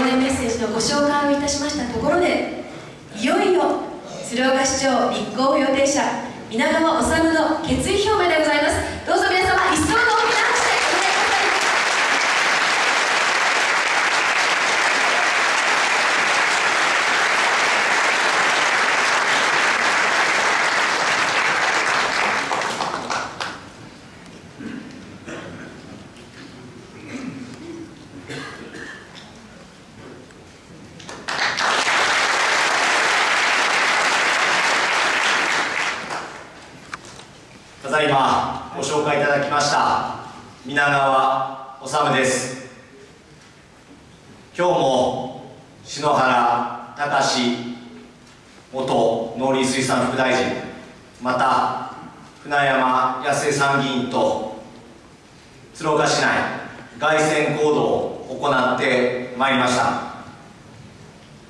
応援メッセージのご紹介をいたしましたところでいよいよ鶴岡市長立候補予定者皆川治の決意表明でございますどうぞ皆様一層のただいまご紹介いただきました皆川治です今日も篠原隆元農林水産副大臣また船山康江参議院と鶴岡市内凱旋行動を行ってまいりました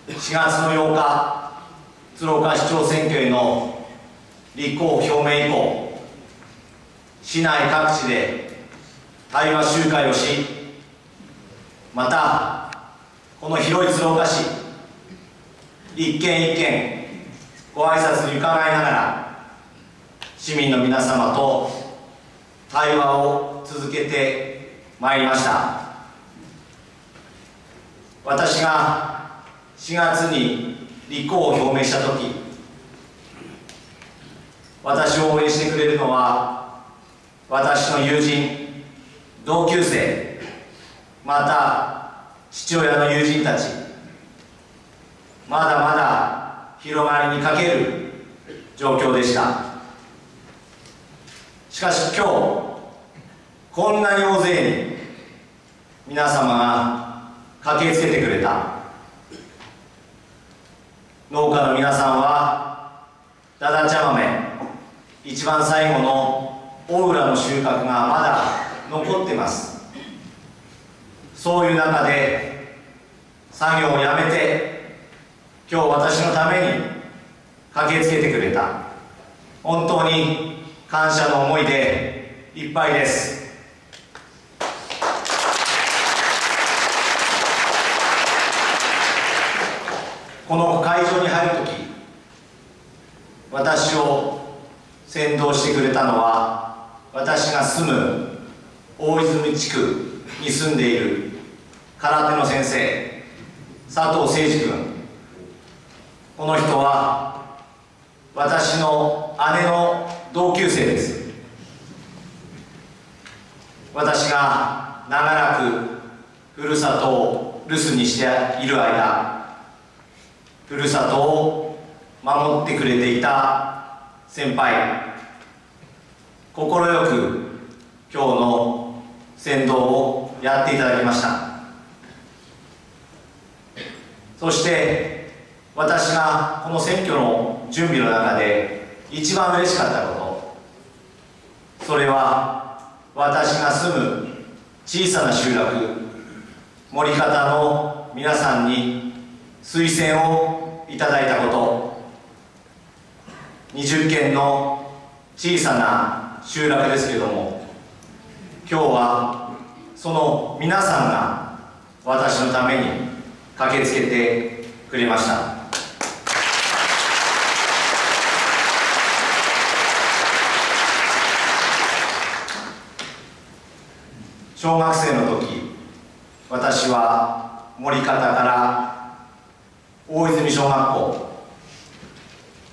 4月の8日鶴岡市長選挙へ立候補表明以降市内各地で対話集会をしまたこの広い鶴岡市一軒一軒ご挨拶に伺いながら市民の皆様と対話を続けてまいりました。私が4月に立候補を表明した時私を応援してくれるのは私の友人同級生また父親の友人たち。まだまだ広がりに欠ける状況でした。しかし今日こんなに大勢に皆様が駆けつけてくれた。農家の皆さんはだだ茶豆一番最後の大浦の収穫がまだ残ってます。そういう中で作業をやめて今日私のために駆けつけてくれた。本当に感謝の思いでいっぱいです。この会場に入る時私を先導してくれたのは私が住む大泉地区に住んでいる空手の先生佐藤誠司君。この人は私の姉の同級生です。私が長らくふるさとを留守にしている間ふるさとを守ってくれていた先輩。快く今日の先導をやっていただきました。そして私がこの選挙の準備の中で一番嬉しかったこと。それは私が住む小さな集落森方の皆さんに推薦をいただいたこと。20軒の小さな集落ですけれども今日はその皆さんが私のために駆けつけてくれました。小学生の時私は森方から大泉小学校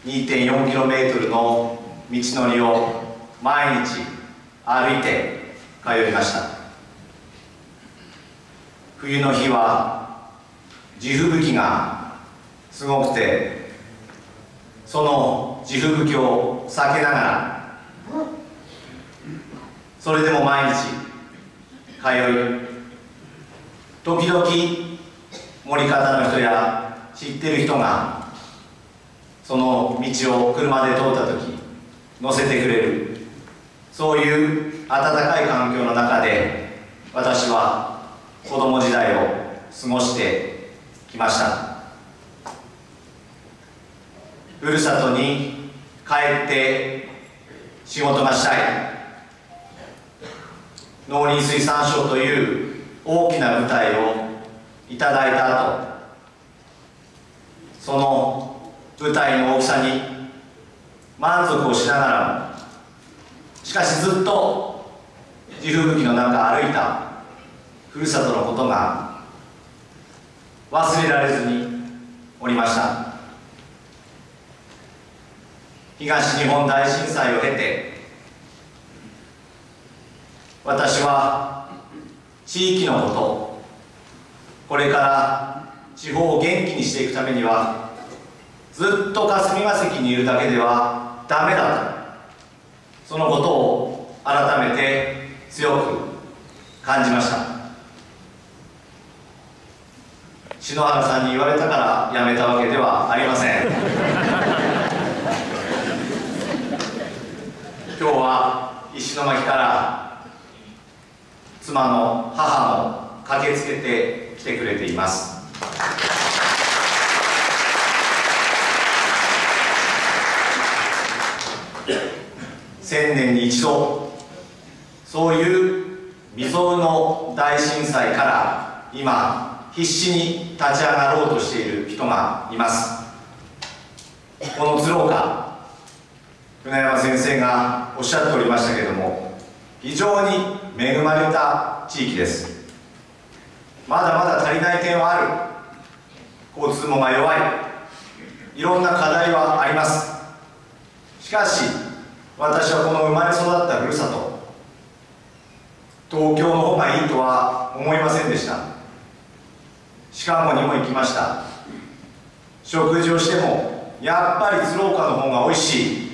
2.4km の道のりを毎日歩いて通いました。冬の日は地吹雪がすごくてその地吹雪を避けながらそれでも毎日通い時々森方の人や知ってる人がその道を車で通った時乗せてくれる。そういう温かい環境の中で私は子供時代を過ごしてきました。ふるさとに帰って仕事がしたい。農林水産省という大きな舞台をいただいた後その舞台の大きさに満足をしながらもしかしずっと地吹雪の中歩いたふるさとのことが忘れられずにおりました。東日本大震災を経て私は地域のことこれから地方を元気にしていくためにはずっと霞が関にいるだけではダメだと。そのことを改めて強く感じました。篠原さんに言われたから辞めたわけではありません。今日は石巻から妻の母も駆けつけて来てくれています千年に一度そういう未曾有の大震災から今必死に立ち上がろうとしている人がいます。この鶴岡船山先生がおっしゃっておりましたけれども非常に恵まれた地域です。まだまだ足りない点はある。交通網が弱い。いろんな課題はあります。しかし私はこの生まれ育ったふるさと東京の方がいいとは思いませんでした。シカゴにも行きました。食事をしてもやっぱり鶴岡の方が美味しい。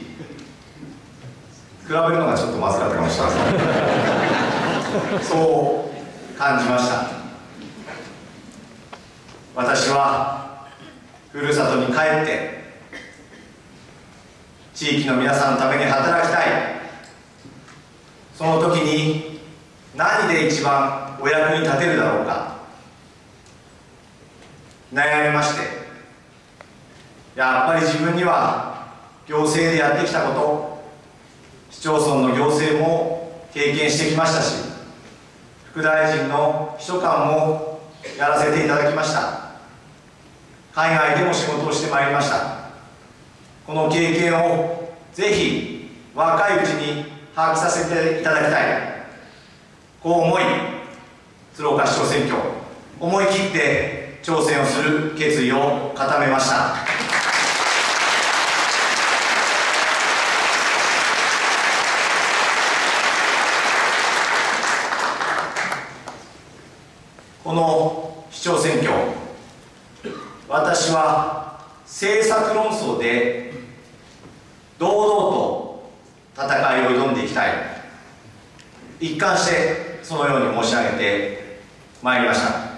比べるのがちょっとまずかったかもしれません。そう感じました。私はふるさとに帰って地域の皆さんのために働きたい。その時に何で一番お役に立てるだろうか。悩みまして。やっぱり自分には行政でやってきたこと。市町村の行政も経験してきましたし副大臣の秘書官もやらせていただきました。海外でも仕事をしてまいりました。この経験をぜひ若いうちに把握させていただきたい。こう思い鶴岡市長選挙思い切って挑戦をする決意を固めました。この市長選挙私は政策論争で堂々と戦いを挑んでいきたい。一貫してそのように申し上げてまいりました。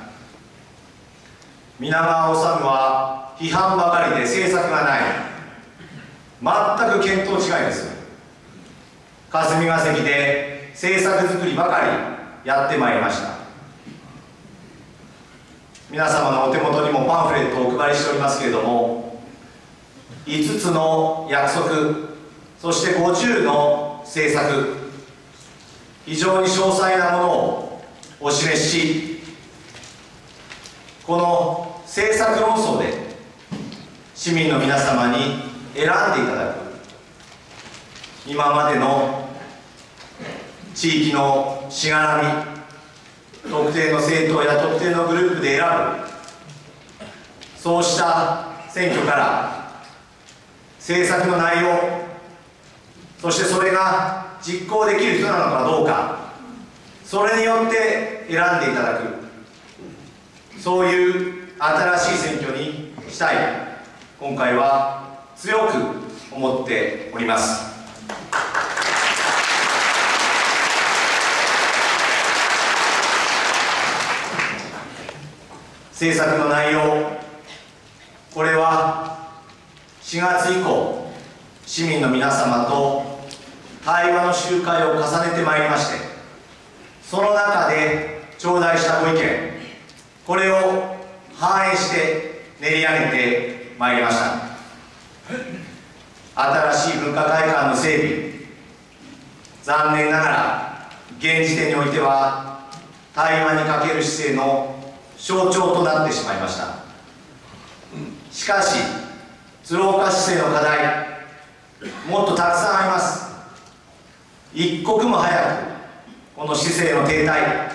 皆川治は批判ばかりで政策がない。全く見当違いです。霞が関で政策作りばかりやってまいりました。皆様のお手元にもパンフレットをお配りしておりますけれども5つの約束そして50の政策。非常に詳細なものをお示ししこの政策論争で市民の皆様に選んでいただく今までの地域のしがらみ特定の政党や特定のグループで選ぶそうした選挙から政策の内容。そしてそれが実行できる人なのかどうか。それによって選んでいただく。そういう新しい選挙にしたい。今回は強く思っております。政策の内容。これは4月以降市民の皆様と対話の集会を重ねてまいりましてその中で頂戴したご意見これを反映して練り上げてまいりました。新しい文化会館の整備残念ながら現時点においては対話にかける姿勢の象徴となってしまいました。しかし鶴岡市政の課題もっとたくさんあります。一刻も早くこの市政の停滞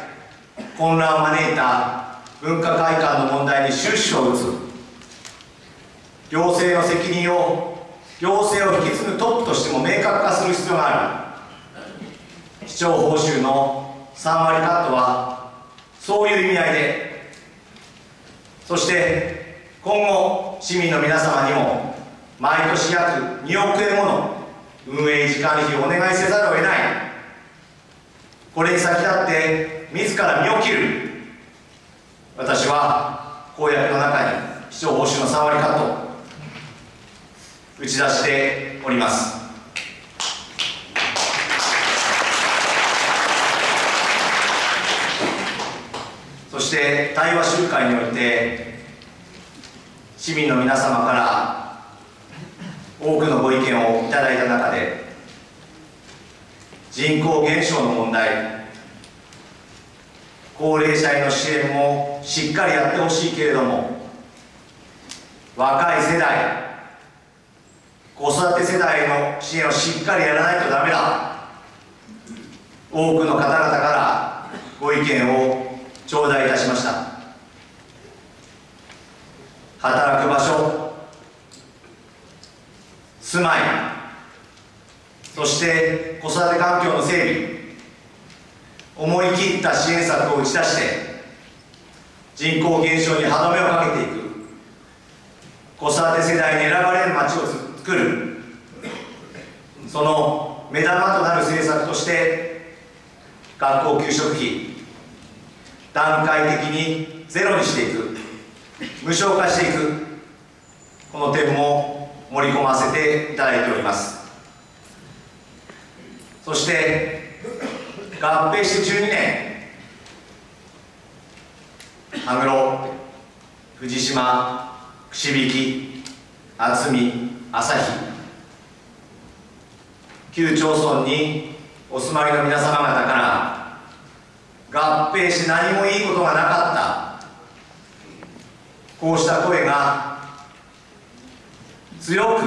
混乱を招いた文化会館の問題に終止を打つ。行政の責任を行政を引き継ぐトップとしても明確化する必要がある。市長報酬の3割カットはそういう意味合いでそして今後市民の皆様にも毎年約2億円もの運営時間費をお願いせざるを得ない。これに先立って自ら身を切る。私は公約の中に市長報酬の3割カット打ち出しております。そして対話集会において市民の皆様から多くのご意見をいただいた中で人口減少の問題高齢者への支援もしっかりやってほしいけれども若い世代子育て世代の支援をしっかりやらないとダメだ。多くの方々からご意見を頂戴いたしました。働く場所。住まい。そして子育て環境の整備。思い切った支援策を打ち出して人口減少に歯止めをかけていく。子育て世代に選ばれる街を作る。その目玉となる政策として学校給食費段階的にゼロにしていく。無償化していく。この点も盛り込ませていただいております。そして合併して12年。羽黒藤島串引渥美旭。旧町村にお住まいの皆様方から合併して何もいいことがなかった。こうした声が強く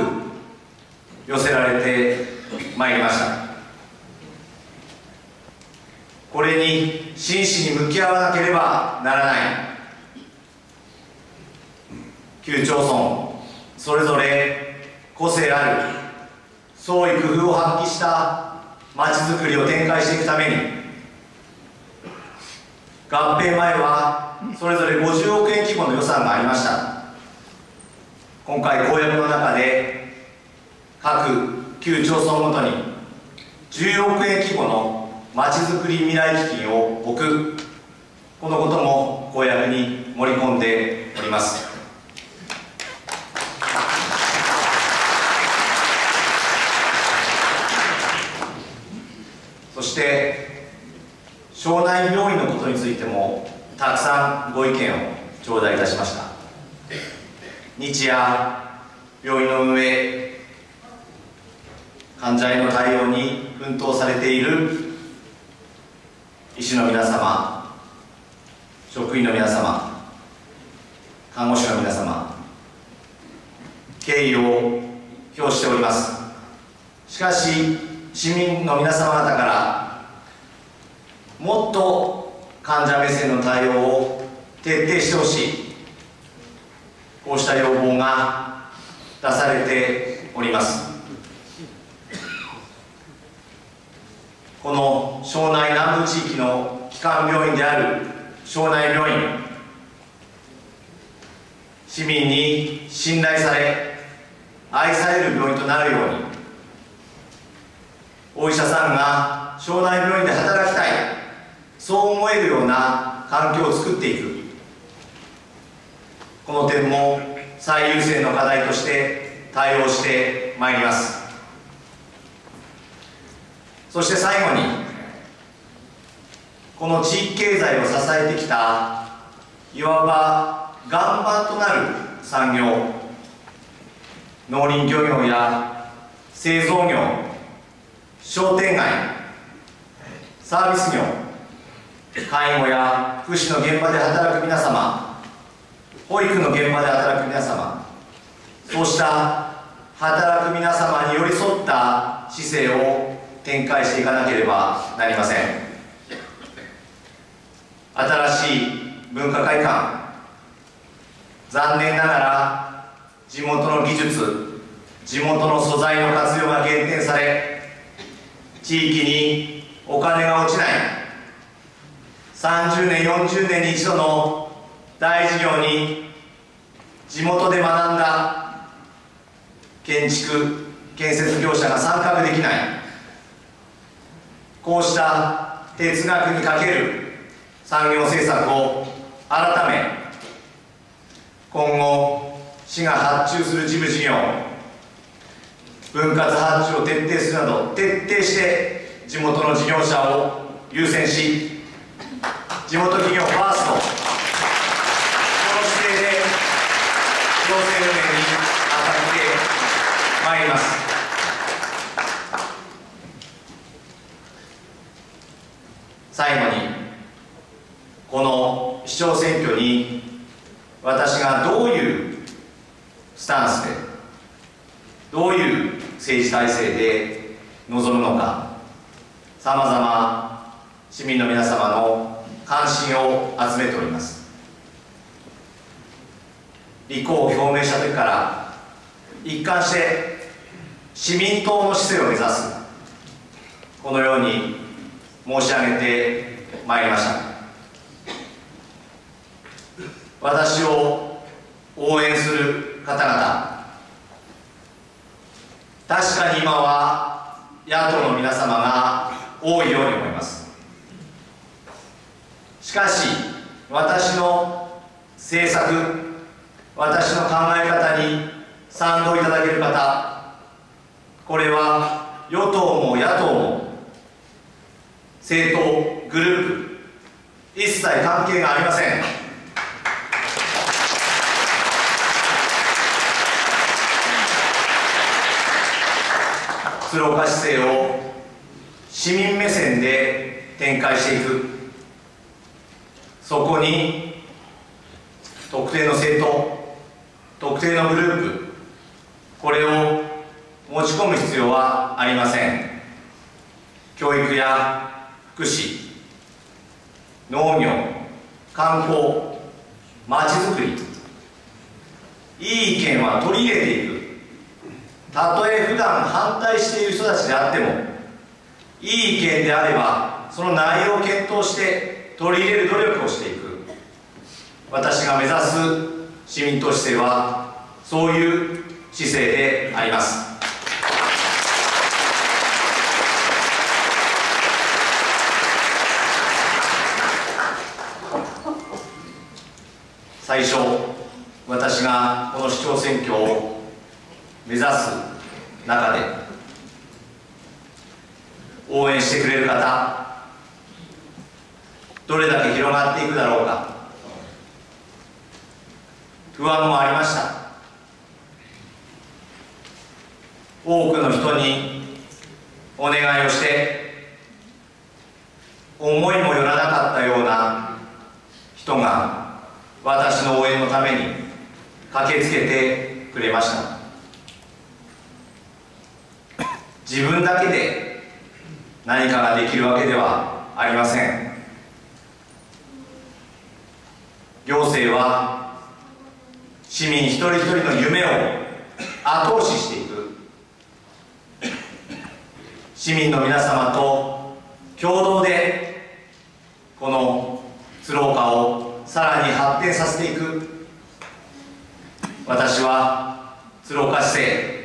寄せられてまいりました。これに真摯に向き合わなければならない。旧町村それぞれ個性ある。創意工夫を発揮したまちづくりを展開していくために。合併前はそれぞれ50億円規模の予算がありました。今回公約の中で各旧町村ごとに10億円規模のまちづくり未来基金を置くこのことも公約に盛り込んでおります。そして庄内病院のことについてもたくさんご意見を頂戴いたしました。日夜病院の運営患者への対応に奮闘されている医師の皆様職員の皆様看護師の皆様敬意を表しております。しかし市民の皆様方からもっと患者目線の対応を徹底してほしい。こうした要望が出されております。この庄内南部地域の基幹病院である庄内病院市民に信頼され愛される病院となるようにお医者さんが庄内病院で働きたい。そう思えるような環境を作っていく。この点も最優先の課題として対応してまいります。そして最後にこの地域経済を支えてきたいわば岩盤となる産業農林漁業や製造業商店街サービス業介護や福祉の現場で働く皆様保育の現場で働く皆様そうした働く皆様に寄り添った姿勢を展開していかなければなりません。新しい文化会館残念ながら地元の技術地元の素材の活用が減点され地域にお金が落ちない30年40年に一度の大事業に地元で学んだ建築建設業者が参画できない。こうした哲学にかける産業政策を改め今後市が発注する事務事業分割発注を徹底するなど徹底して地元の事業者を優先し地元企業ファースト。この姿勢で行政運営に当たってまいります。最後にこの市長選挙に私がどういうスタンスでどういう政治体制で臨むのかさまざま市民の皆様の関心を集めております。立候補を表明した時から一貫して市民党の姿勢を目指す。このように申し上げてまいりました。私を応援する方々確かに今は野党の皆様が多いように思います。しかし私の政策私の考え方に賛同いただける方これは与党も野党も政党グループ一切関係がありません。鶴岡市政を市民目線で展開していく。そこに特定の政党特定のグループこれを持ち込む必要はありません。教育や福祉農業観光まちづくりいい意見は取り入れていく。たとえ普段反対している人たちであってもいい意見であればその内容を検討して取り入れる努力をしていく。私が目指す市民党姿勢はそういう姿勢であります。最初私がこの市長選挙を目指す中で応援してくれる方どれだけ広がっていくだろうか。不安もありました。多くの人にお願いをして思いもよらなかったような人が私の応援のために駆けつけてくれました。自分だけで何かができるわけではありません。行政は市民一人一人の夢を後押ししていく。市民の皆様と共同でこの鶴岡をさらに発展させていく。私は鶴岡市政。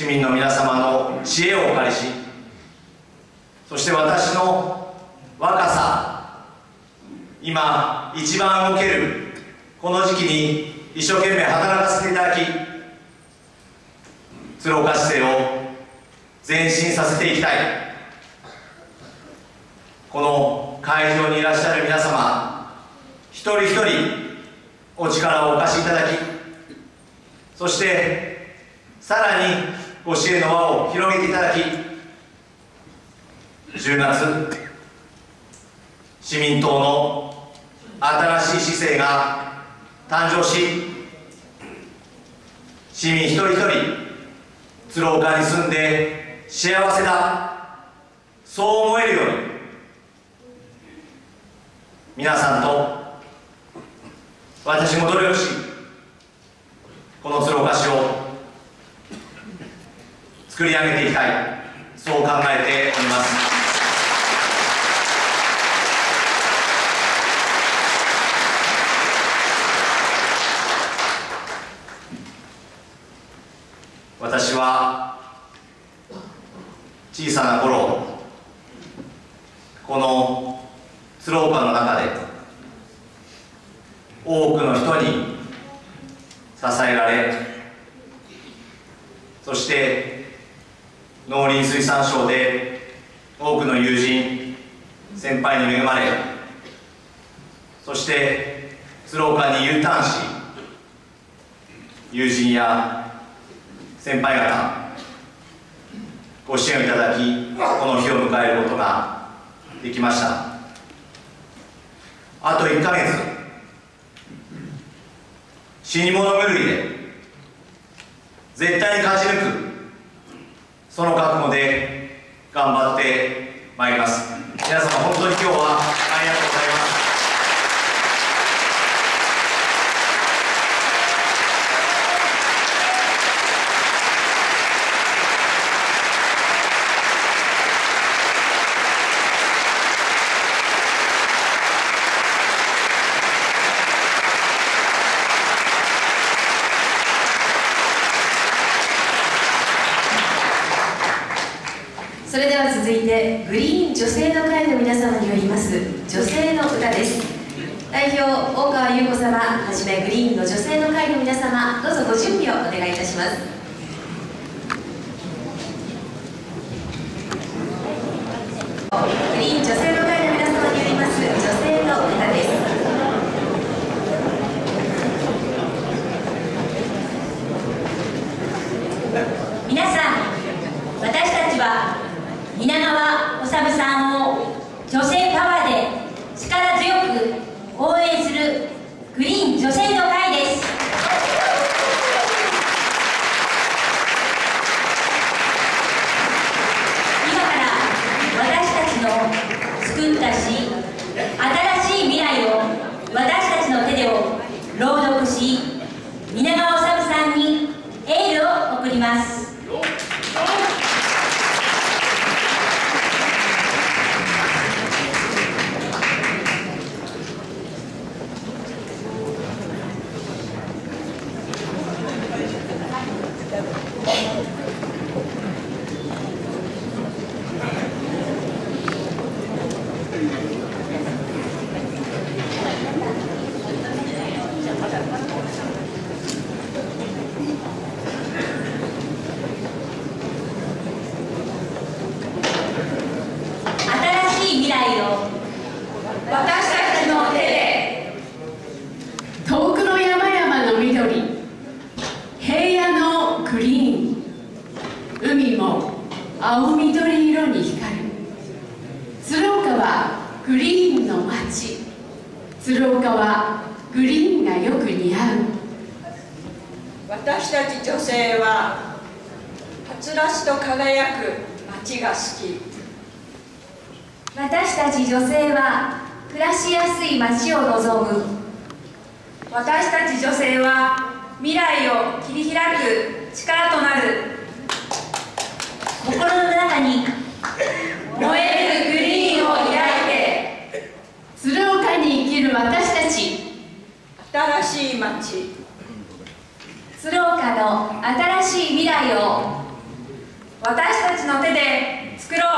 市民の皆様の知恵をお借りしそして私の若さ今一番動けるこの時期に一生懸命働かせていただき鶴岡市政を前進させていきたい。この会場にいらっしゃる皆様一人一人お力をお貸しいただきそしてさらにご支援の輪を広げていただき10月自民党の新しい市政が誕生し市民一人一人鶴岡に住んで幸せだ。そう思えるように皆さんと私も努力しこの鶴岡市を作り上げていきたい。そう考えております私は小さな頃この鶴岡の中で多くの人に支えられそして農林水産省で多くの友人先輩に恵まれそして鶴岡に U ターンし友人や先輩方ご支援いただきこの日を迎えることができました。あと1ヶ月死に物狂いで絶対に勝ち抜くその覚悟で頑張ってまいります。皆様本当に今日はありがとうございます。を望む。私たち女性は未来を切り開く力となる。心の中に燃えるグリーンを抱いて鶴岡に生きる私たち。新しい街。鶴岡の新しい未来を私たちの手で作ろう。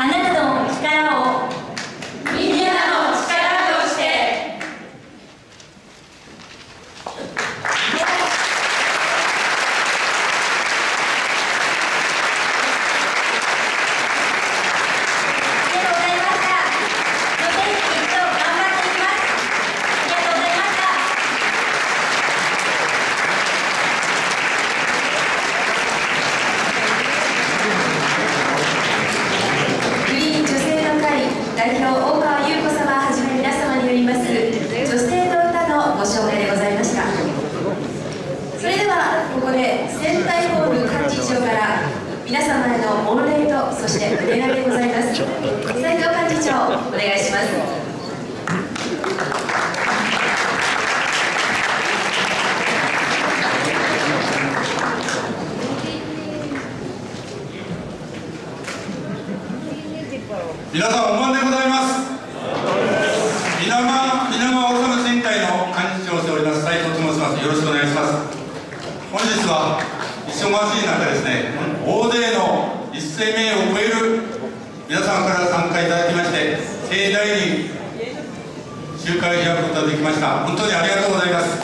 あなたの力をみんなの力としてありがとうございました女性きっと頑張っていきますありがとうございましたそ代表大川優子様はじめ皆様によります女性の歌のご紹介でございましたそれではここで仙台ホール幹事長から皆様への御礼とそしてお願いでございます斉藤幹事長お願いします皆さん、おまんでございます。皆川、皆川治戦隊の幹事長をしております、斉藤と申します。よろしくお願いします。本日は、忙しい中ですね、大勢の1000名を超える皆さんから参加いただきまして、盛大に集会を開くことができました。本当にありがとうございます。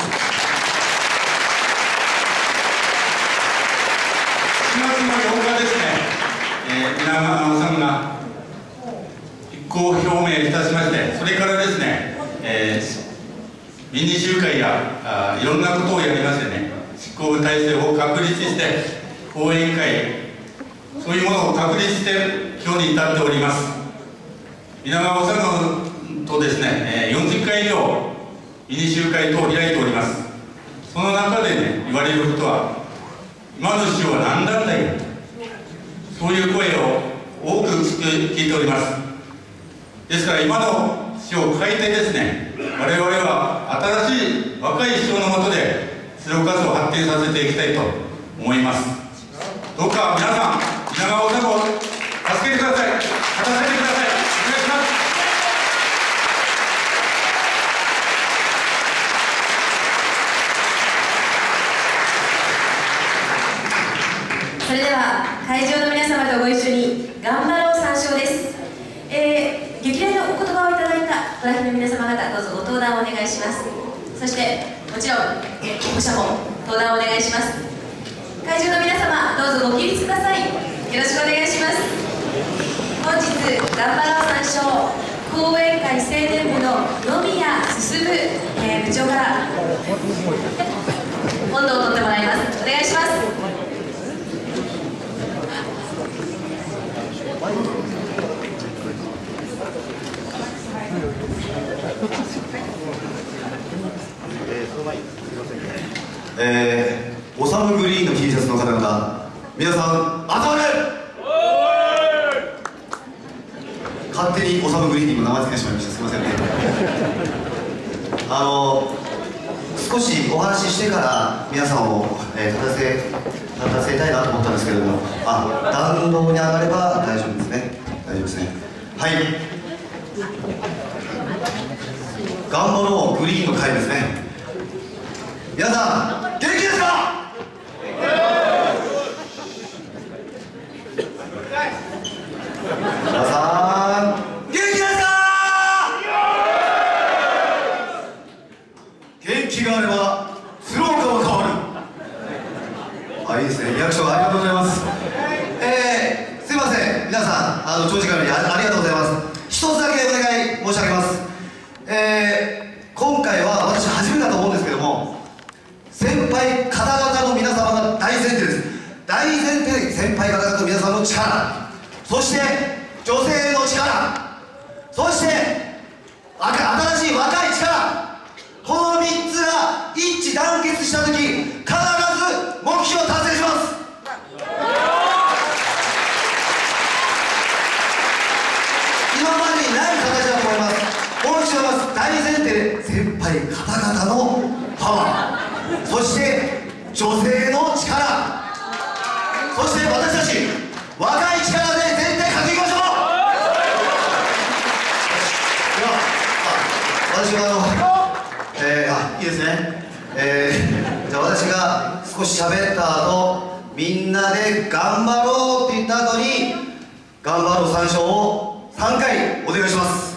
7月の8日ですね、えー、皆川さんが立候補表明いたしまして、それからですね、えー、民事集会やあいろんなことをやりましてね、執行部体制を確立して、講演会、そういうものを確立して、今日に至っております。皆川治とですね、えー、40回以上、ミニ集会等を開いております。その中でね、言われることは、今の市長は何なんだよ。そういう声を多く聞いております。ですから今の市を変えてですね、我々は新しい若い市長の下で、鶴岡市を発展させていきたいと思います。どうか皆さん、稲川治を助けてください。勝たせてください。お願いします。それでは会場の皆様とご一緒に頑張ろう参照です、えー、激励のお言葉をいただいたご来賓の皆様方どうぞご登壇をお願いしますそしてもちろん保護者も登壇をお願いします会場の皆様どうぞご起立くださいよろしくお願いします本日頑張ろう参照講演会青年部の野宮進、えー部長から温度を取ってもらいますお願いしますえー、オサムグリーンの T シャツの方々。皆さん集まれ勝手にオサムグリーンにも名前付けてしまいました。すいませんね。あの少しお話ししてから皆さんを、えー、立たせ立たせたいなと思ったんですけれども。あ弾道に上がれば大丈夫ですね。大丈夫ですね。はい。頑張ろうグリーンの会ですね。皆さん元気ですか皆さん元気ですか元気があればスローガンは変わるあいいですねリアクションありがとうございますえー、すいません皆さんあの長時間にあありがとうございます一つだけお願い申し上げますえー、今回は私初めてだと思うんですけども先輩方々の皆様が大前提です大前提で先輩方々の皆さんの力そして女性の力そしてあ新しい若い力この3つが一致団結した時必ず目標を達成します今までにない形だと思いますもう一度言います大前提で先輩方々のパワーそして女性の力そして私たち若い力で絶対勝っていきましょうではあ私があのえー、あいいですねえー、じゃあ私が少し喋った後みんなで頑張ろうって言った後に頑張ろう参照を3回お願いします。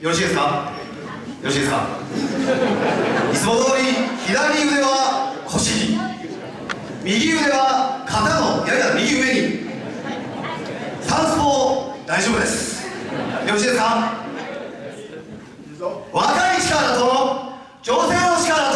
よろしいですか？よろしいですか？いつも通り左腕は腰に。右腕は肩のやや右上に。サウスポー大丈夫です。よろしいですか？若い力と女性の力と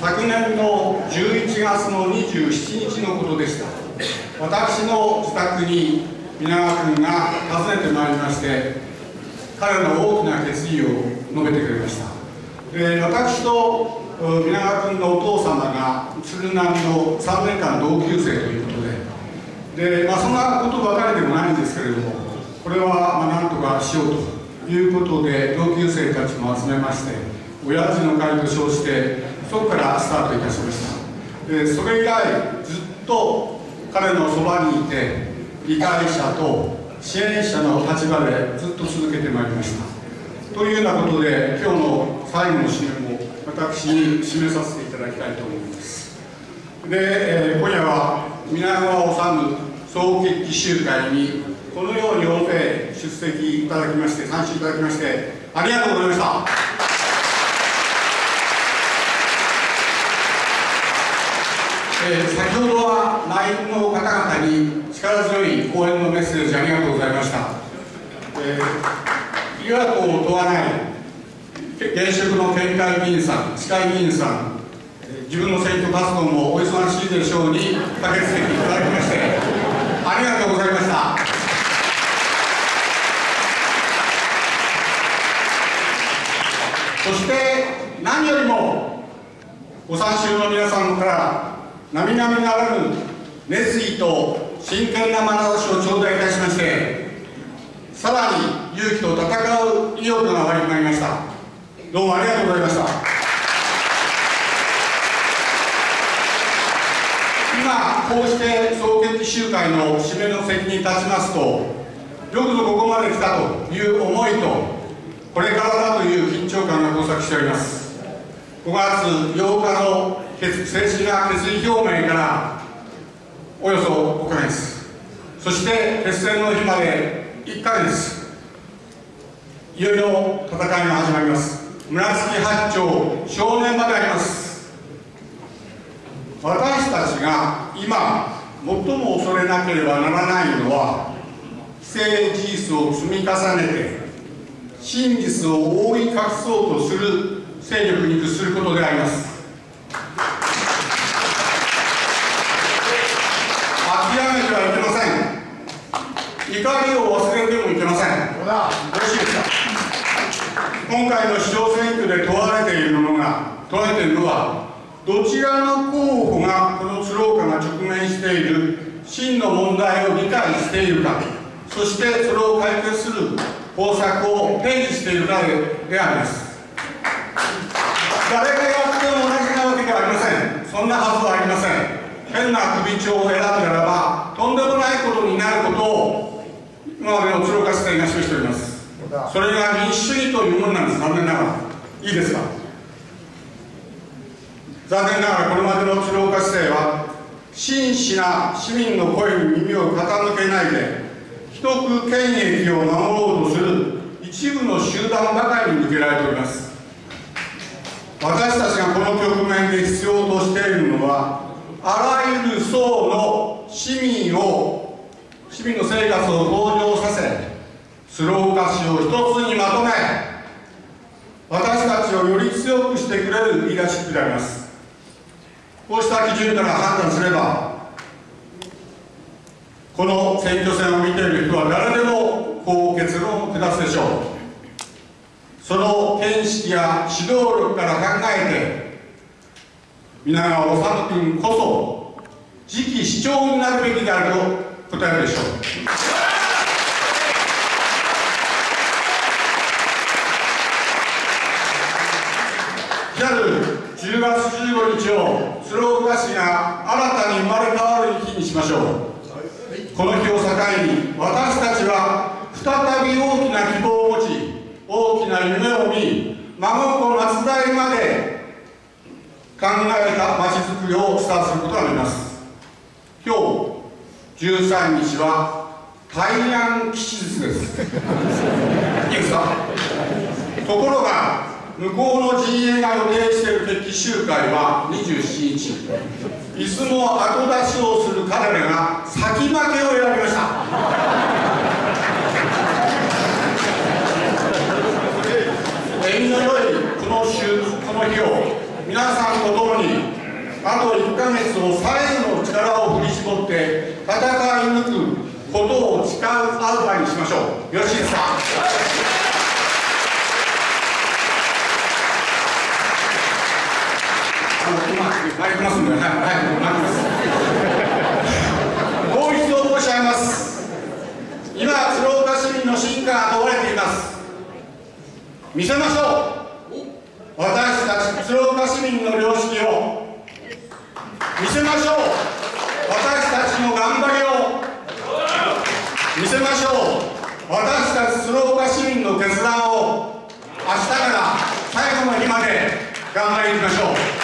昨年の11月の27日のことでした。私の自宅に皆川君が訪ねてまいりまして、彼の大きな決意を述べてくれましたで私と皆川君のお父様が鶴南の3年間同級生ということでで、まあ、そんなことばかりでもないんですけれどもこれはまあなんとかしようということで同級生たちも集めまして親父の会と称してそこからスタートいたしました。でそれ以来ずっと彼のそばにいて理解者と支援者の立場でずっと続けてまいりました。というようなことで今日の最後の締めも私に締めさせていただきたいと思います。で、えー今夜は皆川治総決起集会にこのように大勢出席いただきまして参集いただきましてありがとうございました。えー先ほどは来賓の方々に力強い講演のメッセージありがとうございました、えー、医学を問わない現職の県会議員さん市会議員さんえー自分の選挙活動もお忙しいでしょうに駆けつけていただきましてありがとうございました。そして何よりもご参集の皆さんから並々ならぬ熱意と真剣な眼差しを頂戴いたしましてさらに勇気と戦う意欲が湧いてまいりました。どうもありがとうございました。今こうして総決起集会の締めの席に立ちますとよくぞここまで来たという思いとこれからだという緊張感が交錯しております。5月8日の正式な決意表明からおよそ5ヶ月そして決戦の日まで1ヶ月。いよいよ戦いが始まります。村月八丁正念まであります。私たちが今最も恐れなければならないのは既成事実を積み重ねて真実を覆い隠そうとする勢力に屈することであります諦めてはいけません怒りを忘れてもいけません。よろしいですか今回の市長選挙で問われているのが問われているのはどちらの候補がこの鶴岡が直面している真の問題を理解しているかそしてそれを解決する方策を提示しているかでであります。誰がやっても同じなわけではありません。そんなはずはありません。変な首長を選んだらばとんでもないことになることを今までの鶴岡市政が示しております。それが民主主義というものなんです。残念ながら。いいですか？残念ながらこれまでの鶴岡市政は真摯な市民の声に耳を傾けないで既得権益を守ろうとする一部の集団ばかりに向けられております。私たちがこの局面で必要としているのはあらゆる層の市民を市民の生活を向鶴岡市を一つにまとめ私たちをより強くしてくれるリーダーシップであります。こうした基準から判断すればこの選挙戦を見ている人は誰でもこう結論を下すでしょう。その見識や指導力から考えて皆川治君こそ次期市長になるべきであると答えるでしょう来る10月15日を鶴岡市が新たに生まれ変わる日にしましょう。この日を境に私たちは再び大きな希望を持ち大きな夢を見孫子松代まで考えたまちづくりをスタートすることができます。今日13日は大安吉日です。いいですか？ところが向こうの陣営が予定している決起集会は27日。いつも後出しをする彼らが先負けを選びました。縁の良いこの週この日を皆さんと共にあと1ヶ月を最後の力を振り絞って戦い抜くことを誓うアウバにしましょう。よろしいですかあの今参りますんで、はい、はい、参ります。もう一度申し上げます。今、鶴岡市民の真価が問われています。見せましょう。私たち鶴岡市民の良識を見せましょう。私たちの頑張りを見せましょう。私たち鶴岡市民の決断を明日から最後の日まで頑張りましょう。